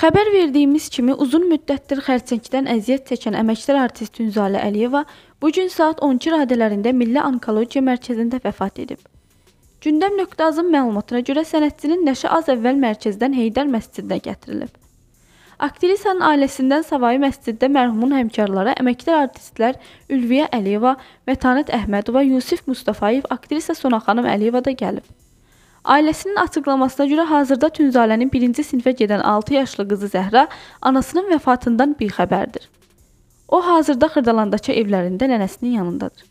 Xəbər verdiyimiz kimi uzun müddətdir xərçəngdən əziyyət çəkən əməkdar artist Tünzalə Əliyeva bu gün saat 12 radələrində Milli Onkologiya Mərkəzində vəfat edib. Gündəm.azın məlumatına görə sənətçinin nəşi az əvvəl mərkəzdən Heydər məscidinə gətirilib. Aktrisanın ailəsindən savayı məsciddə mərhumun həmkarları əməkdar artistlər Ülviyə Əliyeva, Mətanət Əhmədova, Yusif Mustafayev, aktrisa Sonaxanım Əliyeva da gəlib. Ailəsinin açıqlamasına görə hazırda Tünzalənin 1-ci sinifə gedən 6 yaşlı qızı Zəhra anasının vəfatından bixəbərdir. O hazırda Xırdalandakı evlərində nənəsinin yanındadır.